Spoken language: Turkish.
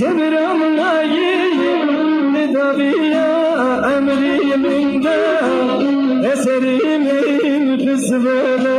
Sevranlayım tedaviye emrimin de Eserimin kısmını